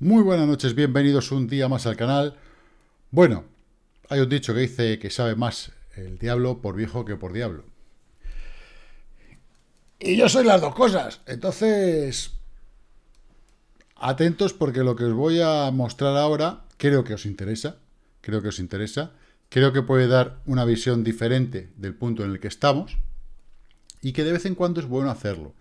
Muy buenas noches, bienvenidos un día más al canal. Bueno, hay un dicho que dice que sabe más el diablo por viejo que por diablo. Y yo soy las dos cosas. Entonces, atentos porque lo que os voy a mostrar ahora creo que os interesa. Creo que os interesa. Creo que puede dar una visión diferente del punto en el que estamos y que de vez en cuando es bueno hacerlo.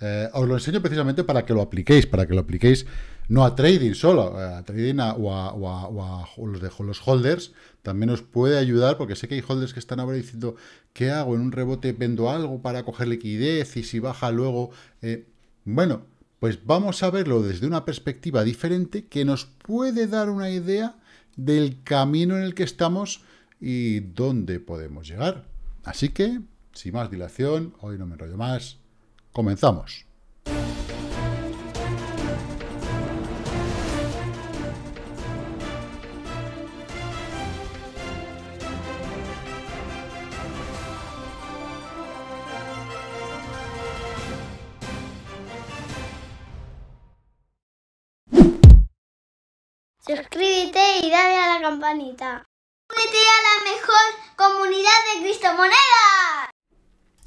Eh, os lo enseño precisamente para que lo apliquéis, para que lo apliquéis no a trading solo, a trading o, a, los de los holders, también os puede ayudar, porque sé que hay holders que están ahora diciendo, ¿qué hago? En un rebote vendo algo para coger liquidez y si baja luego... Eh, bueno, pues vamos a verlo desde una perspectiva diferente que nos puede dar una idea del camino en el que estamos y dónde podemos llegar. Así que, sin más dilación, hoy no me enrollo más, comenzamos. Suscríbete y dale a la campanita. Únete a la mejor comunidad de Cristomonedas.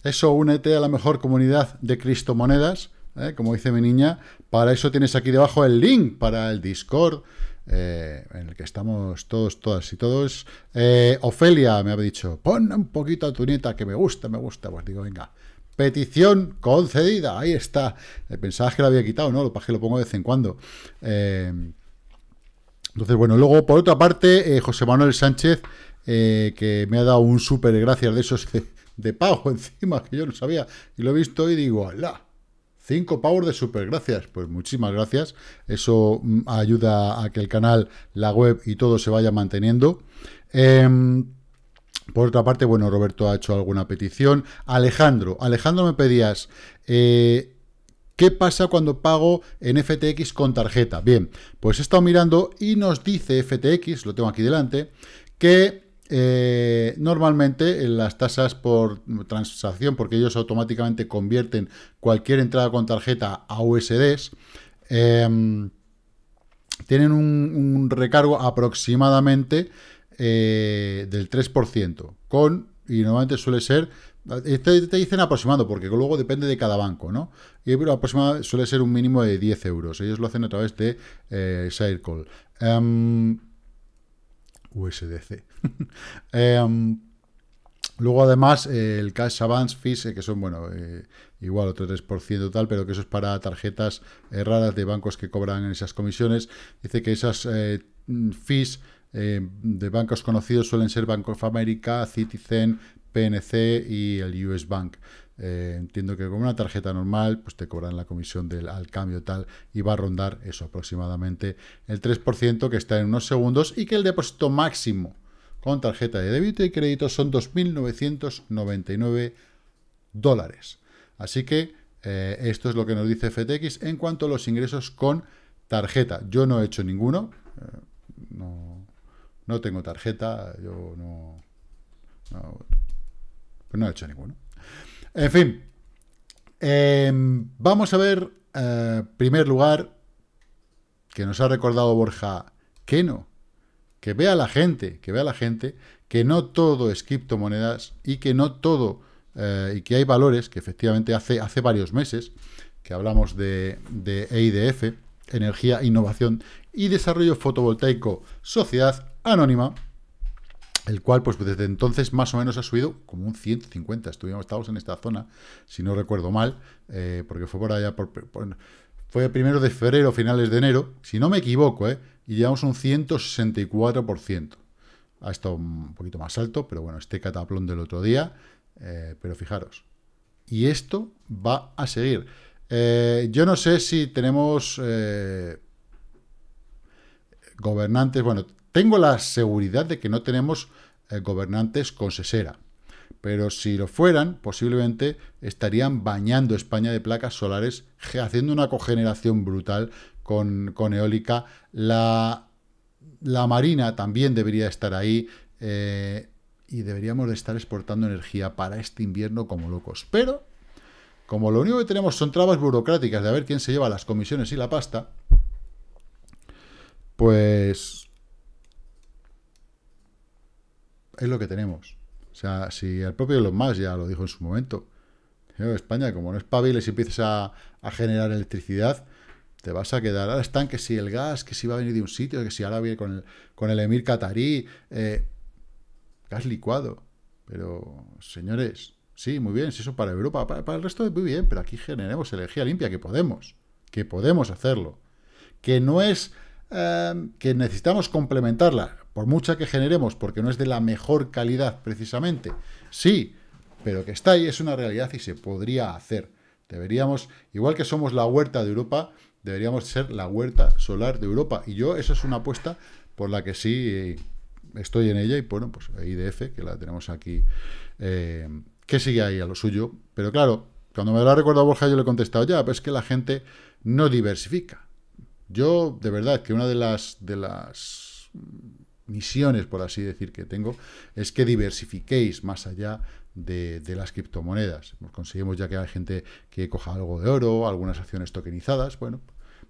Eso, únete a la mejor comunidad de Cristomonedas, ¿eh? como dice mi niña. Para eso tienes aquí debajo el link para el Discord, eh, en el que estamos todos, todas y todos. Eh, Ofelia me ha dicho, pon un poquito a tu nieta, que me gusta, me gusta. Pues digo, venga, petición concedida, ahí está. Pensabas que la había quitado, ¿no? Lo que lo pongo de vez en cuando. Entonces, bueno, luego por otra parte, eh, José Manuel Sánchez, eh, que me ha dado un súper gracias de esos de, pago encima, que yo no sabía, y lo he visto y digo, ¡ala! Cinco pavos de super gracias. Pues muchísimas gracias. Eso mm, ayuda a que el canal, la web y todo se vaya manteniendo. Em, por otra parte, bueno, Roberto ha hecho alguna petición. Alejandro, Alejandro me pedías, eh, ¿Qué pasa cuando pago en FTX con tarjeta? Bien, pues he estado mirando y nos dice FTX, lo tengo aquí delante, que eh, normalmente en las tasas por transacción, porque ellos automáticamente convierten cualquier entrada con tarjeta a USDs, em, tienen un, recargo aproximadamente eh, del 3%, con, y normalmente suele ser te, te, dicen aproximado, porque luego depende de cada banco, ¿no? Y aproximado suele ser un mínimo de 10 euros. Ellos lo hacen a través de eh, Circle. Em, USDC. Em, luego, además, el Cash Advance Fees, eh, que son, bueno, eh, igual otro 3% tal, pero que eso es para tarjetas raras de bancos que cobran esas comisiones. Dice que esas fees de bancos conocidos suelen ser Bank of America, Citizen, PNC y el US Bank. Eh, entiendo que con una tarjeta normal, pues te cobran la comisión del al cambio tal y va a rondar eso aproximadamente el 3% que está en unos segundos y que el depósito máximo con tarjeta de débito y crédito son 2.999 dólares. Así que eh, esto es lo que nos dice FTX en cuanto a los ingresos con tarjeta. Yo no he hecho ninguno, eh, no, no, tengo tarjeta, yo no pues no he hecho ninguno. En fin, em, vamos a ver, en eh, primer lugar, que nos ha recordado Borja, que no, que vea la gente, que vea la gente que no todo es criptomonedas y que no todo, eh, y que hay valores que efectivamente hace, hace varios meses que hablamos de, de EIDF, Energía, Innovación y Desarrollo Fotovoltaico, Sociedad Anónima, el cual pues desde entonces más o menos ha subido como un 150. Estuvimos, estábamos en esta zona, si no recuerdo mal, eh, porque fue por allá, por, fue primero de febrero, finales de enero, si no me equivoco, eh, y llevamos un 164%. Ha estado un poquito más alto, pero bueno, este cataplón del otro día, eh, pero fijaros. Y esto va a seguir. yo no sé si tenemos gobernantes, bueno, tengo la seguridad de que no tenemos eh, gobernantes con sesera, pero si lo fueran, posiblemente estarían bañando España de placas solares, haciendo una cogeneración brutal con, eólica. La, la, marina también debería estar ahí eh, y deberíamos de estar exportando energía para este invierno como locos. Pero como lo único que tenemos son trabas burocráticas de a ver quién se lleva las comisiones y la pasta, pues es lo que tenemos. O sea, si el propio Elon Musk ya lo dijo en su momento, España, como no es pabiles y empiezas a, a, generar electricidad, te vas a quedar. Ahora están que si el gas, que si va a venir de un sitio, que si ahora viene con el, con el emir catarí, eh, gas licuado. Pero, señores, sí, muy bien, si eso para Europa, para, el resto muy bien, pero aquí generemos energía limpia, que podemos, que podemos hacerlo. Que no es eh, que necesitamos complementarla, por mucha que generemos, porque no es de la mejor calidad precisamente. Sí, pero que está ahí, es una realidad y se podría hacer. Deberíamos, igual que somos la huerta de Europa, deberíamos ser la huerta solar de Europa. Y yo, esa es una apuesta por la que sí estoy en ella. Y bueno, pues IDF, que la tenemos aquí, eh, que sigue ahí a lo suyo. Pero claro, cuando me lo ha recordado Borja, yo le he contestado, ya, pues es que la gente no diversifica. Yo, de verdad, que una de las, de las misiones, por así decir, que tengo, es que diversifiquéis más allá de, las criptomonedas. Conseguimos ya que hay gente que coja algo de oro, algunas acciones tokenizadas, bueno,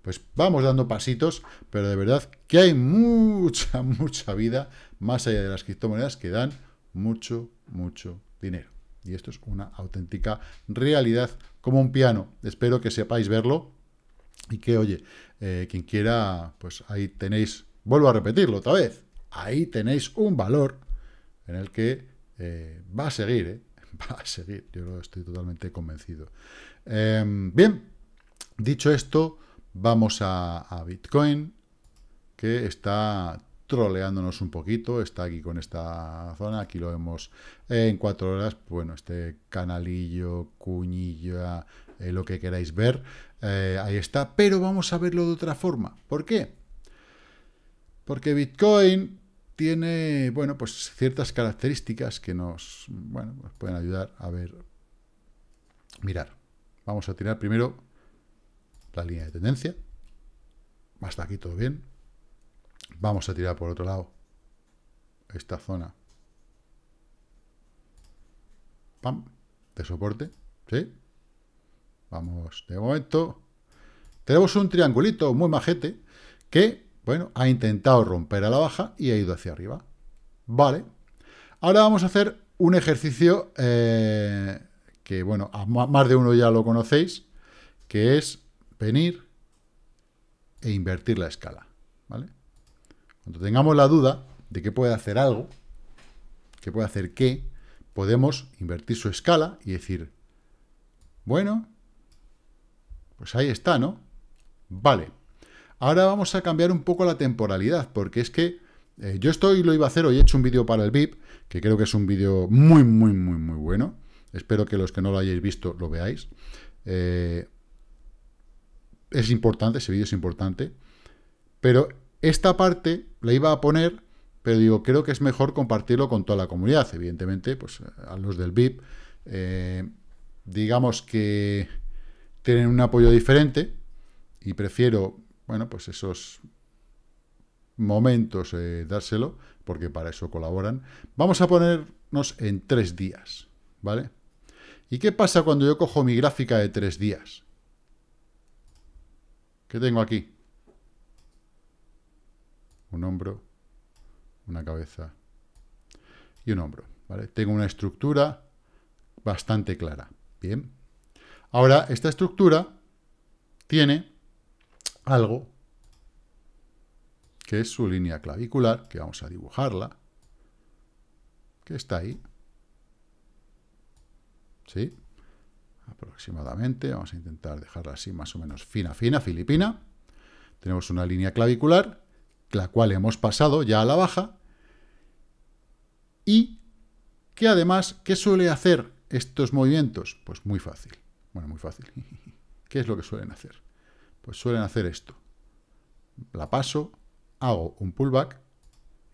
pues vamos dando pasitos, pero de verdad que hay mucha, mucha vida más allá de las criptomonedas que dan mucho, mucho dinero. Y esto es una auténtica realidad como un piano. Espero que sepáis verlo y que, oye, eh, quien quiera, pues ahí tenéis, vuelvo a repetirlo otra vez, ahí tenéis un valor en el que eh, va a seguir, ¿eh? va a seguir, yo estoy totalmente convencido. Em, bien, dicho esto, vamos a, Bitcoin, que está troleándonos un poquito, está aquí con esta zona, aquí lo vemos en cuatro horas, bueno, este canalillo, cuñilla, eh, lo que queráis ver, ahí está, pero vamos a verlo de otra forma. ¿Por qué? Porque Bitcoin tiene, bueno, pues ciertas características que nos, bueno, nos pueden ayudar a ver. Mirar, vamos a tirar primero la línea de tendencia. Hasta aquí todo bien. Vamos a tirar por otro lado esta zona. Pam, de soporte, ¿sí? Vamos, de momento tenemos un triangulito muy majete que bueno, ha intentado romper a la baja y ha ido hacia arriba. Vale. Ahora vamos a hacer un ejercicio eh, que, bueno, más de uno ya lo conocéis, que es venir e invertir la escala. ¿Vale? Cuando tengamos la duda de que puede hacer algo, que puede hacer qué, podemos invertir su escala y decir, bueno, pues ahí está, ¿no? Vale, Ahora vamos a cambiar un poco la temporalidad, porque es que eh, yo estoy, lo iba a hacer, hoy he hecho un vídeo para el VIP, que creo que es un vídeo muy, muy, muy, muy bueno. Espero que los que no lo hayáis visto lo veáis. Eh, es importante, ese vídeo es importante. Pero esta parte la iba a poner, pero digo, creo que es mejor compartirlo con toda la comunidad. Evidentemente, pues a los del VIP, eh, digamos que tienen un apoyo diferente y prefiero bueno, pues esos momentos eh, dárselo, porque para eso colaboran. Vamos a ponernos en tres días, ¿vale? ¿Y qué pasa cuando yo cojo mi gráfica de tres días? ¿Qué tengo aquí? Un hombro, una cabeza y un hombro, ¿vale? Tengo una estructura bastante clara, ¿bien? Ahora, esta estructura tiene algo que es su línea clavicular, que vamos a dibujarla, que está ahí. ¿Sí? Aproximadamente, vamos a intentar dejarla así más o menos fina, fina, filipina. Tenemos una línea clavicular, la cual hemos pasado ya a la baja, y que además, ¿qué suele hacer estos movimientos? Pues muy fácil. Bueno, muy fácil. ¿Qué es lo que suelen hacer? Pues suelen hacer esto. La paso, hago un pullback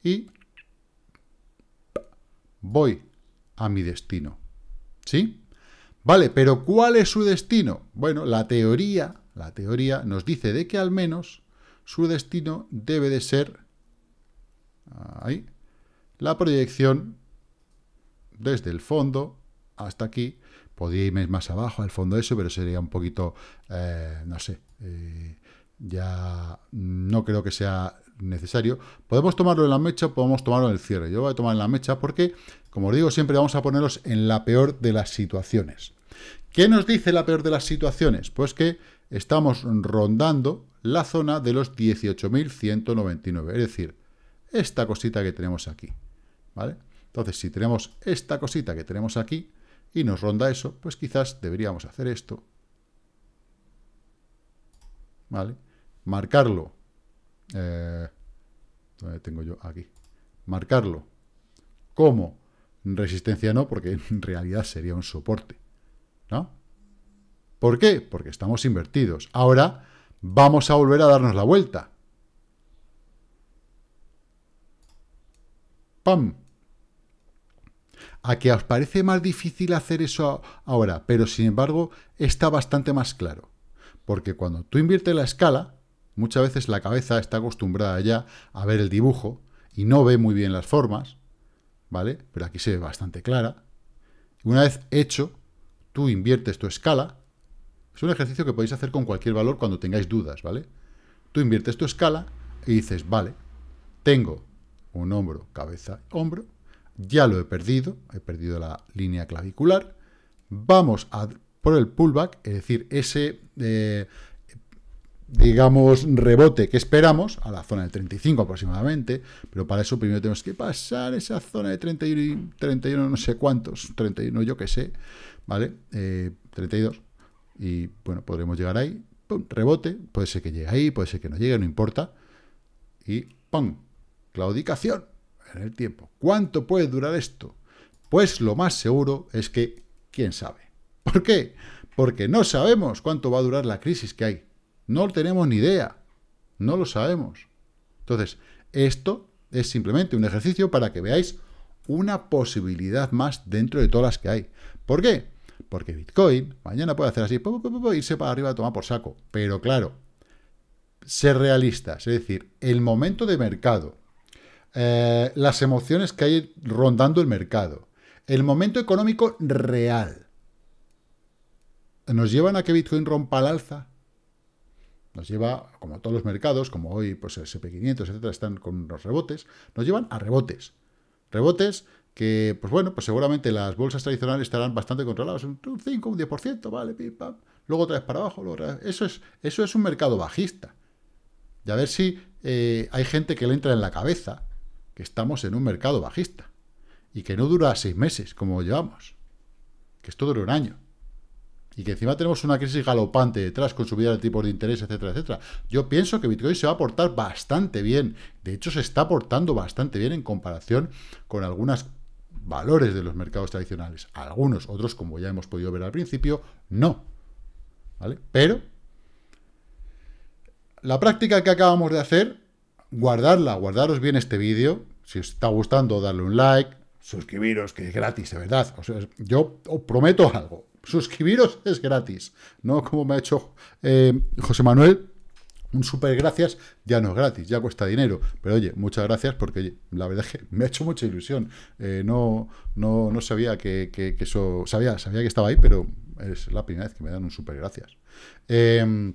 y voy a mi destino. ¿Sí? Vale, pero ¿cuál es su destino? Bueno, la teoría, la teoría nos dice de que al menos su destino debe de ser ahí, la proyección desde el fondo hasta aquí, Podría irme más abajo al fondo eso, pero sería un poquito, eh, no sé, eh, ya no creo que sea necesario. Podemos tomarlo en la mecha, podemos tomarlo en el cierre. Yo voy a tomar en la mecha porque, como os digo, siempre vamos a ponerlos en la peor de las situaciones. ¿Qué nos dice la peor de las situaciones? Pues que estamos rondando la zona de los 18.199, es decir, esta cosita que tenemos aquí, ¿vale? Entonces, si tenemos esta cosita que tenemos aquí y nos ronda eso, pues quizás deberíamos hacer esto, ¿vale? Marcarlo, eh, ¿dónde tengo yo? Aquí, marcarlo como resistencia no, porque en realidad sería un soporte, ¿no? ¿Por qué? Porque estamos invertidos. Ahora vamos a volver a darnos la vuelta. ¡Pam! A que os parece más difícil hacer eso ahora, pero sin embargo está bastante más claro. Porque cuando tú inviertes la escala, muchas veces la cabeza está acostumbrada ya a ver el dibujo y no ve muy bien las formas, ¿vale? Pero aquí se ve bastante clara. Una vez hecho, tú inviertes tu escala. Es un ejercicio que podéis hacer con cualquier valor cuando tengáis dudas, ¿vale? Tú inviertes tu escala y dices, vale, tengo un hombro, cabeza, hombro, ya lo he perdido, he perdido la línea clavicular, vamos a por el pullback, es decir, ese, eh, digamos, rebote que esperamos, a la zona de 35 aproximadamente, pero para eso primero tenemos que pasar esa zona de 31, 31 no sé cuántos, 31 yo que sé, ¿vale? 32, eh, y bueno, podremos llegar ahí, rebote, puede ser que llegue ahí, puede ser que no llegue, no importa, y ¡pum! Claudicación en el tiempo. ¿Cuánto puede durar esto? Pues lo más seguro es que, ¿quién sabe? ¿Por qué? Porque no sabemos cuánto va a durar la crisis que hay. No tenemos ni idea. No lo sabemos. Entonces, esto es simplemente un ejercicio para que veáis una posibilidad más dentro de todas las que hay. ¿Por qué? Porque Bitcoin mañana puede hacer así, irse para arriba a tomar por saco. Pero claro, ser realistas, es decir, el momento de mercado, eh, las emociones que hay rondando el mercado, el momento económico real, nos llevan a que Bitcoin rompa al alza. Nos lleva, como todos los mercados, como hoy, pues el SP500, etcétera, están con los rebotes, nos llevan a rebotes. Rebotes que, pues bueno, pues seguramente las bolsas tradicionales estarán bastante controladas, un 5, un 10%, vale, pim, pam. Luego otra vez para abajo, luego Eso es, eso es un mercado bajista. Y a ver si eh, hay gente que le entra en la cabeza que estamos en un mercado bajista y que no dura seis meses como llevamos, que esto dura un año y que encima tenemos una crisis galopante detrás con subida de tipos de interés, etcétera, etcétera. Yo pienso que Bitcoin se va a portar bastante bien. De hecho, se está portando bastante bien en comparación con algunos valores de los mercados tradicionales. Algunos, otros, como ya hemos podido ver al principio, no. ¿Vale? Pero la práctica que acabamos de hacer guardarla, guardaros bien este vídeo. Si os está gustando, darle un like, suscribiros, que es gratis, de verdad. Yo os prometo algo. Suscribiros es gratis. No como me ha hecho eh, José Manuel. Un súper gracias, ya no es gratis, ya cuesta dinero. Pero oye, muchas gracias porque la verdad es que me ha hecho mucha ilusión. Eh, no, no, no sabía que, eso. Sabía, sabía que estaba ahí, pero es la primera vez que me dan un súper gracias. Eh,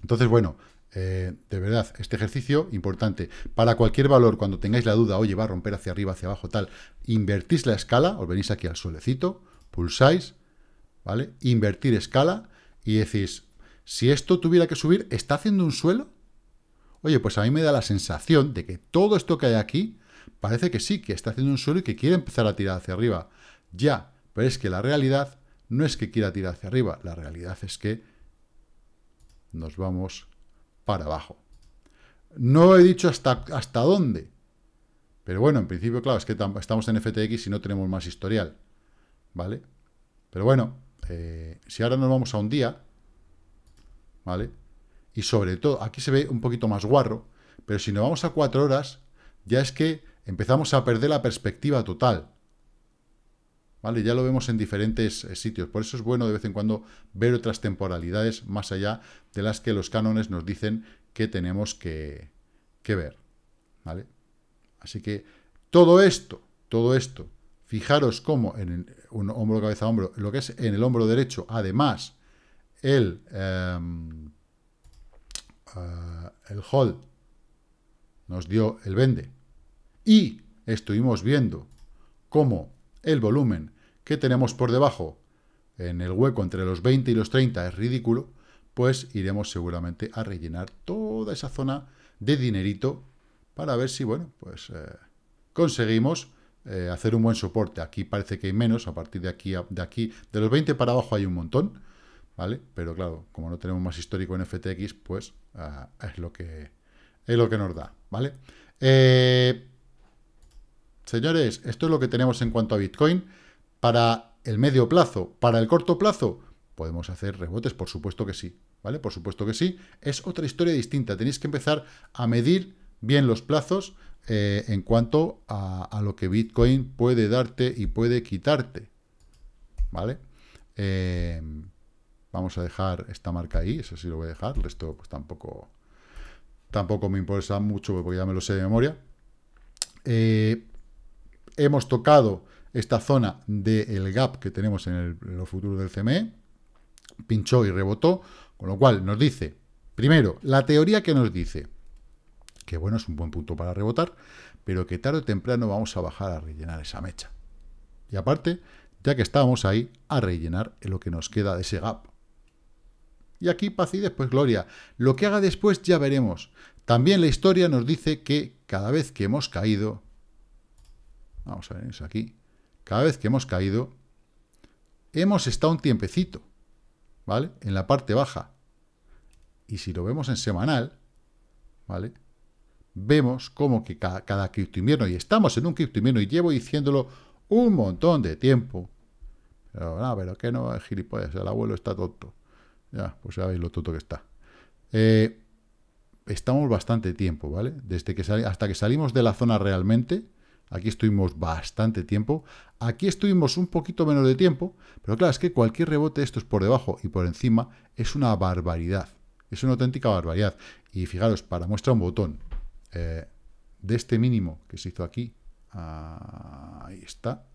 entonces, bueno, eh, de verdad, este ejercicio importante. Para cualquier valor, cuando tengáis la duda, oye, va a romper hacia arriba, hacia abajo, tal, invertís la escala, os venís aquí al suelecito, pulsáis, ¿vale? Invertir escala y decís, si esto tuviera que subir, ¿está haciendo un suelo? Oye, pues a mí me da la sensación de que todo esto que hay aquí parece que sí, que está haciendo un suelo y que quiere empezar a tirar hacia arriba. Ya, pero es que la realidad no es que quiera tirar hacia arriba, la realidad es que nos vamos para abajo. No he dicho hasta, hasta dónde. Pero bueno, en principio, claro, es que estamos en FTX y no tenemos más historial. ¿Vale? Pero bueno, eh, si ahora nos vamos a un día, ¿vale? Y sobre todo, aquí se ve un poquito más guarro, pero si nos vamos a cuatro horas, ya es que empezamos a perder la perspectiva total. ¿Vale? Ya lo vemos en diferentes eh, sitios. Por eso es bueno de vez en cuando ver otras temporalidades más allá de las que los cánones nos dicen que tenemos que, que ver. ¿Vale? Así que todo esto, todo esto, fijaros cómo en el, un hombro, cabeza, hombro, lo que es en el hombro derecho, además, el, em, eh, el hold nos dio el vende. Y estuvimos viendo cómo el volumen que tenemos por debajo en el hueco entre los 20 y los 30 es ridículo, pues iremos seguramente a rellenar toda esa zona de dinerito para ver si, bueno, pues eh, conseguimos eh, hacer un buen soporte. Aquí parece que hay menos, a partir de aquí, de aquí, de los 20 para abajo hay un montón, ¿vale? Pero claro, como no tenemos más histórico en FTX, pues ah, es, lo que, es lo que nos da, ¿vale? Eh, señores, esto es lo que tenemos en cuanto a Bitcoin. Para el medio plazo, para el corto plazo, podemos hacer rebotes, por supuesto que sí, ¿vale? Por supuesto que sí. Es otra historia distinta. Tenéis que empezar a medir bien los plazos eh, en cuanto a, lo que Bitcoin puede darte y puede quitarte, ¿vale? Eh, vamos a dejar esta marca ahí, eso sí lo voy a dejar, el resto pues tampoco, tampoco me interesa mucho porque ya me lo sé de memoria. Eh, hemos tocado esta zona del gap que tenemos en, en los futuros del CME, pinchó y rebotó, con lo cual nos dice, primero, la teoría que nos dice que bueno, es un buen punto para rebotar, pero que tarde o temprano vamos a bajar a rellenar esa mecha. Y aparte, ya que estábamos ahí, a rellenar lo que nos queda de ese gap. Y aquí paz y después gloria. Lo que haga después ya veremos. También la historia nos dice que cada vez que hemos caído, vamos a ver eso aquí, cada vez que hemos caído, hemos estado un tiempecito, ¿vale? En la parte baja. Y si lo vemos en semanal, ¿vale? Vemos como que cada, cada cripto invierno, y estamos en un cripto invierno, y llevo diciéndolo un montón de tiempo, pero no, pero que no gilipollas, el abuelo está tonto. Ya, pues ya veis lo tonto que está. Eh, estamos bastante tiempo, ¿vale? Desde que hasta que salimos de la zona realmente, Aquí estuvimos bastante tiempo. Aquí estuvimos un poquito menos de tiempo. Pero claro, es que cualquier rebote, esto es por debajo y por encima, es una barbaridad. Es una auténtica barbaridad. Y fijaros, para muestra un botón, eh, de este mínimo que se hizo aquí, ahí está,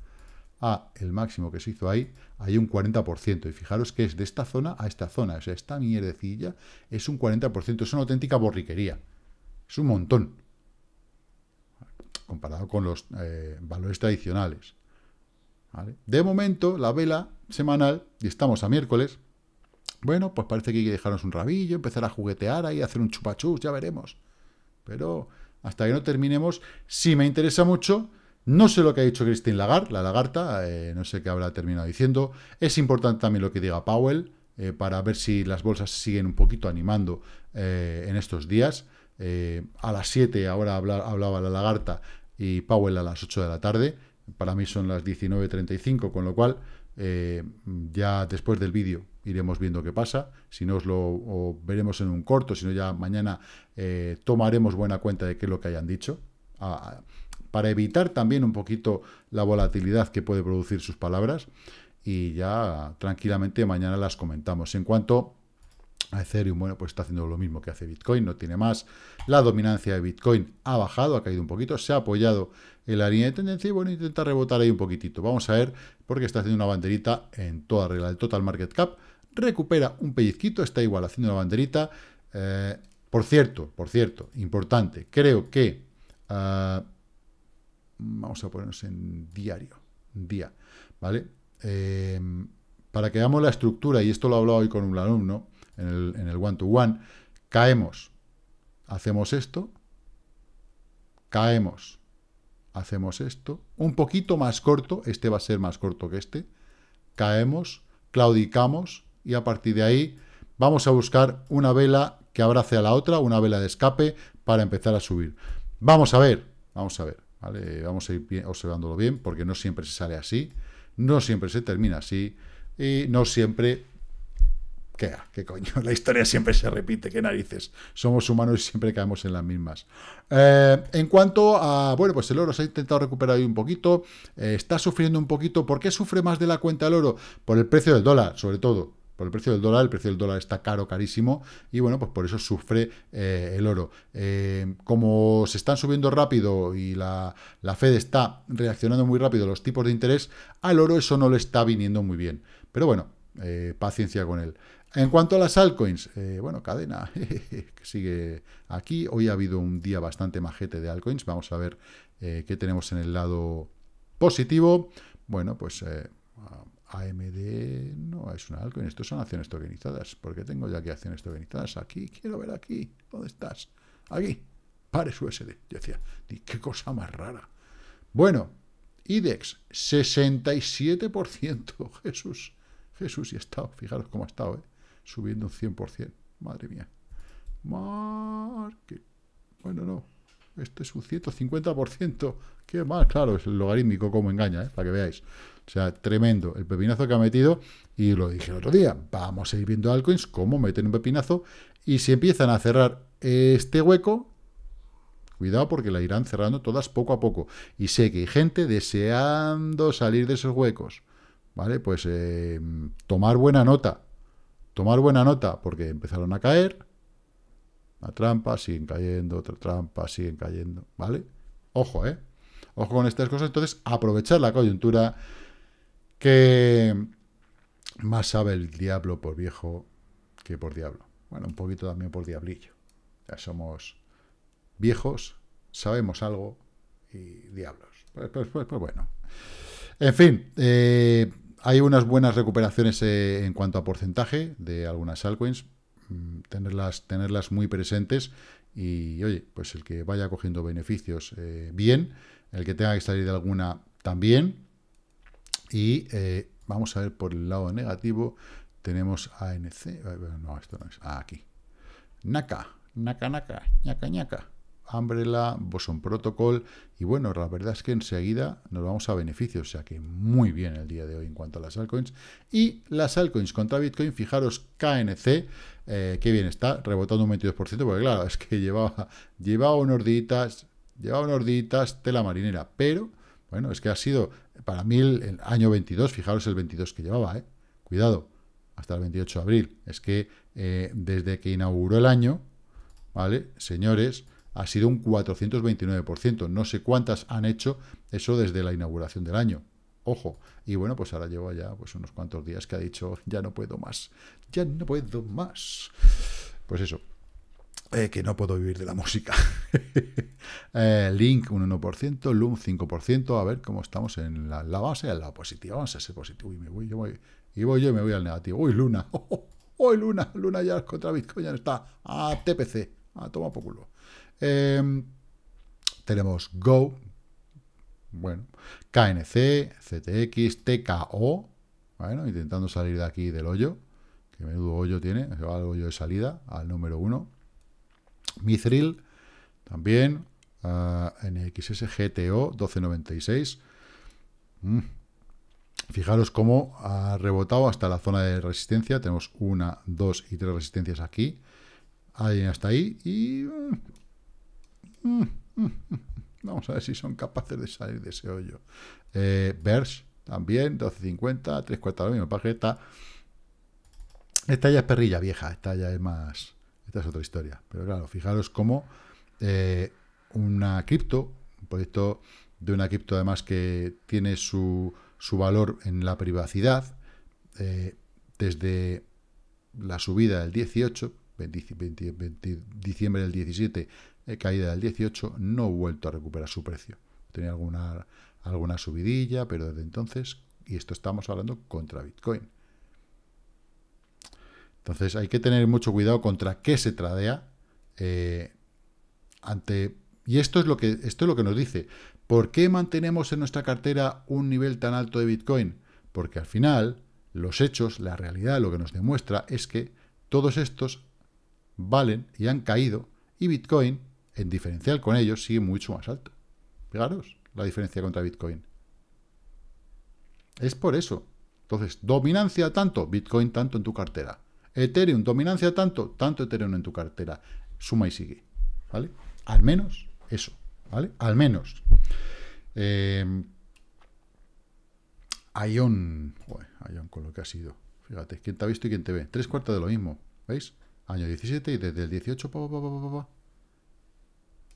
a el máximo que se hizo ahí, hay un 40%. Y fijaros que es de esta zona a esta zona. O sea, esta mierdecilla es un 40%. Es una auténtica borriquería. Es un montón comparado con los eh, valores tradicionales. De momento, la vela semanal, y estamos a miércoles, bueno, pues parece que hay que dejarnos un rabillo, empezar a juguetear ahí, hacer un chupachus, ya veremos. Pero hasta que no terminemos, sí me interesa mucho. No sé lo que ha dicho Christine Lagarde, la lagarta, eh, no sé qué habrá terminado diciendo. Es importante también lo que diga Powell, eh, para ver si las bolsas siguen un poquito animando en estos días. Eh, a las 7 ahora hablaba la lagarta y Powell a las 8 de la tarde. Para mí son las 19.35, con lo cual eh, ya después del vídeo iremos viendo qué pasa. Si no os lo veremos en un corto, si no ya mañana eh, tomaremos buena cuenta de qué es lo que hayan dicho. para evitar también un poquito la volatilidad que puede producir sus palabras. Y ya tranquilamente mañana las comentamos. En cuanto a Ethereum, bueno, pues está haciendo lo mismo que hace Bitcoin, no tiene más. La dominancia de Bitcoin ha bajado, ha caído un poquito, se ha apoyado en la línea de tendencia y bueno, intenta rebotar ahí un poquitito. Vamos a ver, porque está haciendo una banderita en toda regla. El total market cap recupera un pellizquito, está igual haciendo una banderita. Eh, por cierto, por cierto, importante, creo que... Ah, vamos a ponernos en diario, día, ¿vale? Eh, para que veamos la estructura, y esto lo he hablado hoy con un alumno, en el one-to-one, caemos, hacemos esto, caemos, hacemos esto, un poquito más corto, este va a ser más corto que este, caemos, claudicamos y a partir de ahí vamos a buscar una vela que abrace a la otra, una vela de escape para empezar a subir. Vamos a ver, vamos a ver, ¿vale? Vamos a ir observándolo bien porque no siempre se sale así, no siempre se termina así y no siempre ¿Qué, ¿Qué coño? La historia siempre se repite, qué narices. Somos humanos y siempre caemos en las mismas. Eh, en cuanto a, bueno, pues el oro se ha intentado recuperar hoy un poquito, eh, está sufriendo un poquito. ¿Por qué sufre más de la cuenta el oro? Por el precio del dólar, sobre todo. Por el precio del dólar, el precio del dólar está caro, carísimo, y bueno, pues por eso sufre eh, el oro. Eh, como se están subiendo rápido y la, la, Fed está reaccionando muy rápido los tipos de interés, al oro eso no le está viniendo muy bien. Pero bueno, eh, paciencia con él. En cuanto a las altcoins, bueno, cadena que sigue aquí. Hoy ha habido un día bastante majete de altcoins. Vamos a ver qué tenemos en el lado positivo. Bueno, pues AMD no es una altcoin, esto son acciones tokenizadas. porque tengo ya aquí acciones tokenizadas? Aquí, quiero ver aquí. ¿Dónde estás? Aquí. Pares USD. Yo decía, qué cosa más rara. Bueno, IDEX, 67%. Jesús, Jesús, y ha estado, fijaros cómo ha estado, ¿eh? subiendo un 100%. Madre mía. Marque. Bueno, no. Este es un 150%. Qué mal, claro, es el logarítmico como engaña, ¿eh? para que veáis. O sea, tremendo el pepinazo que ha metido. Y lo dije el otro día, vamos a ir viendo altcoins cómo meten un pepinazo. Y si empiezan a cerrar este hueco, cuidado porque la irán cerrando todas poco a poco. Y sé que hay gente deseando salir de esos huecos. ¿Vale? Pues eh, tomar buena nota. Tomar buena nota porque empezaron a caer. Una trampa, siguen cayendo, otra trampa, siguen cayendo. ¿Vale? Ojo, ¿eh? Ojo con estas cosas. Entonces, aprovechar la coyuntura que más sabe el diablo por viejo que por diablo. Bueno, un poquito también por diablillo. Ya somos viejos, sabemos algo y diablos. Pues, pues, pues, pues bueno. En fin, eh, hay unas buenas recuperaciones eh, en cuanto a porcentaje de algunas altcoins. Mm, tenerlas, tenerlas muy presentes y, oye, pues el que vaya cogiendo beneficios, eh, bien. El que tenga que salir de alguna, también y eh, vamos a ver por el lado negativo, tenemos ANC, no, esto no es, ah, aquí. NACA, NACA, NACA, ñaca, ñaca. Umbrella, Boson Protocol, y bueno, la verdad es que enseguida nos vamos a beneficios, o sea que muy bien el día de hoy en cuanto a las altcoins. Y las altcoins contra Bitcoin, fijaros, KNC, eh, qué bien está, rebotando un 22%, porque claro, es que llevaba, llevaba unos días, llevaba unos días tela marinera, pero bueno, es que ha sido para mí el, año 22, fijaros el 22 que llevaba, ¿eh? cuidado, hasta el 28 de abril. Es que eh, desde que inauguró el año, ¿vale? Señores, ha sido un 429%. No sé cuántas han hecho eso desde la inauguración del año. Ojo. Y bueno, pues ahora llevo ya pues unos cuantos días que ha dicho, ya no puedo más. Ya no puedo más. Pues eso, eh, que no puedo vivir de la música. Eh, Link un 1%, Loom 5%, a ver cómo estamos en la, base, en la positiva, vamos a ser positivo. Y me voy, yo voy, y voy yo y me voy al negativo. Uy, Luna, uy, Luna, Luna ya contra Bitcoin ya está a TPC, a toma por culo. Em, tenemos Go, bueno, KNC, CTX, TKO, bueno, intentando salir de aquí del hoyo, que menudo hoyo tiene, algo hoyo de salida al número 1. Mithril, también, NXS GTO 1296. Mm. Fijaros cómo ha rebotado hasta la zona de resistencia. Tenemos una, dos y tres resistencias aquí. Ahí hasta ahí. Y... Mm, mm, vamos a ver si son capaces de salir de ese hoyo. Eh, también, 1250, 3 cuartos de lo mismo. Esta, esta ya es perrilla vieja. Esta ya es más... Esta es otra historia. Pero claro, fijaros cómo eh, una cripto, un proyecto de una cripto además que tiene su, su valor en la privacidad, eh, desde la subida del 18, diciembre del 17, eh, caída del 18, no ha vuelto a recuperar su precio. Tenía alguna, alguna subidilla, pero desde entonces, y esto estamos hablando contra Bitcoin. Entonces hay que tener mucho cuidado contra qué se tradea ante y esto es lo que esto es lo que nos dice, ¿por qué mantenemos en nuestra cartera un nivel tan alto de Bitcoin? Porque al final los hechos, la realidad, lo que nos demuestra es que todos estos valen y han caído y Bitcoin, en diferencial con ellos, sigue mucho más alto. Fijaros la diferencia contra Bitcoin. Es por eso. Entonces, dominancia tanto, Bitcoin tanto en tu cartera. Ethereum, dominancia tanto, tanto Ethereum en tu cartera. Suma y sigue. ¿Vale? Al menos eso, ¿vale? Al menos. Eh, Ion, Ion con lo que ha sido. Fíjate, quién te ha visto y quién te ve. Tres cuartos de lo mismo. ¿Veis? Año 17 y desde el 18... Pa, pa, pa,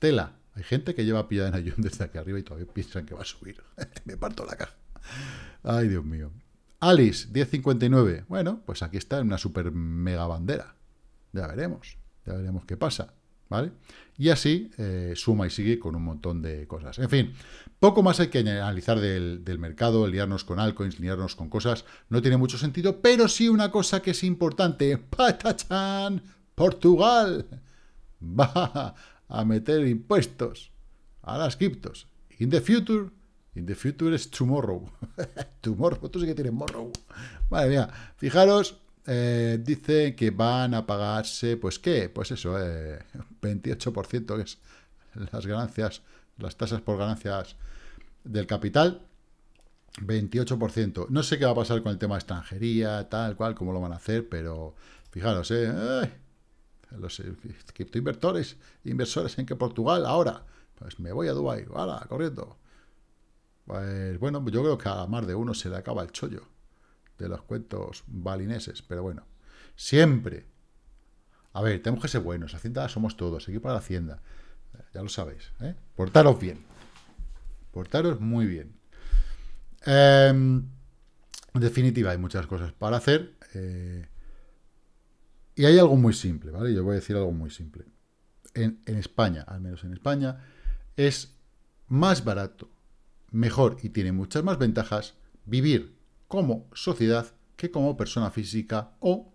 Tela. Hay gente que lleva pillada en ayuno desde aquí arriba y todavía piensan que va a subir. Me parto la caja. Ay, Dios mío. Alice, 10.59. Bueno, pues aquí está en una super mega bandera. Ya veremos. Ya veremos qué pasa. ¿Vale? Y así eh, suma y sigue con un montón de cosas. En fin, poco más hay que analizar del, mercado, liarnos con altcoins, liarnos con cosas. No tiene mucho sentido, pero sí una cosa que es importante. ¡Patachan! Portugal va a meter impuestos a las criptos. In the future, in the future es tomorrow. tomorrow, tú sí que tienes morrow. Madre mía, fijaros eh, dice que van a pagarse, pues qué, pues eso, eh, 28% que es las ganancias, las tasas por ganancias del capital, 28%. No sé qué va a pasar con el tema de extranjería, tal cual, cómo lo van a hacer, pero fijaros, eh, los criptoinversores, inversores en que Portugal, ahora, pues me voy a Dubai, ¡hala, corriendo! Pues bueno, yo creo que a más de uno se le acaba el chollo de los cuentos balineses, pero bueno, siempre. A ver, tenemos que ser buenos, Hacienda somos todos, aquí para la Hacienda, ya lo sabéis, ¿eh? Portaros bien, portaros muy bien. Em, en definitiva, hay muchas cosas para hacer, eh, y hay algo muy simple, ¿vale? Yo voy a decir algo muy simple. En, España, al menos en España, es más barato, mejor y tiene muchas más ventajas vivir como sociedad que como persona física o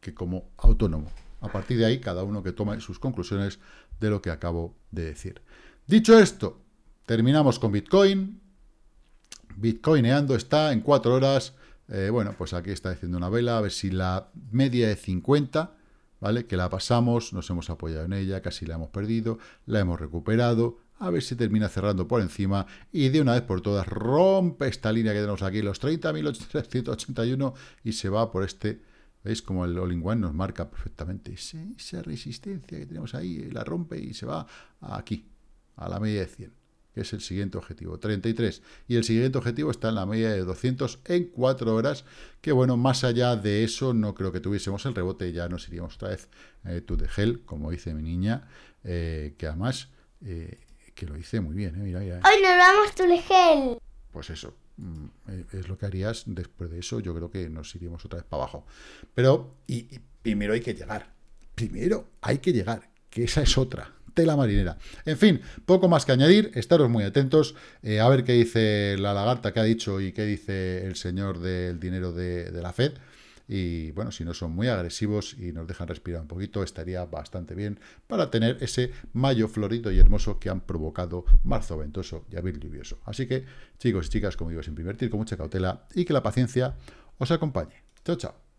que como autónomo. A partir de ahí, cada uno que tome sus conclusiones de lo que acabo de decir. Dicho esto, terminamos con Bitcoin. Bitcoineando está en cuatro horas. Eh, bueno, pues aquí está haciendo una vela, a ver si la media de 50, ¿vale? Que la pasamos, nos hemos apoyado en ella, casi la hemos perdido, la hemos recuperado, a ver si termina cerrando por encima y de una vez por todas rompe esta línea que tenemos aquí, los 30.881 y se va por este, ¿veis? Como el All in One nos marca perfectamente esa resistencia que tenemos ahí, la rompe y se va aquí, a la media de 100, que es el siguiente objetivo, 33. Y el siguiente objetivo está en la media de 200 en 4 horas, que bueno, más allá de eso no creo que tuviésemos el rebote, ya nos iríamos otra vez eh, to the hell, como dice mi niña, eh, que además... Eh, que lo hice muy bien, ¿eh? Mira, mira. Hoy nos vamos tu legel. Pues eso, mm, es lo que harías después de eso, yo creo que nos iríamos otra vez para abajo. Pero, y, primero hay que llegar, primero hay que llegar, que esa es otra, tela marinera. En fin, poco más que añadir, estaros muy atentos, eh, a ver qué dice la lagarta que ha dicho y qué dice el señor del dinero de, de la Fed. Y bueno, si no son muy agresivos y nos dejan respirar un poquito, estaría bastante bien para tener ese mayo florido y hermoso que han provocado marzo ventoso y abril lluvioso. Así que, chicos y chicas, como digo, siempre invertir con mucha cautela y que la paciencia os acompañe. Chao, chao.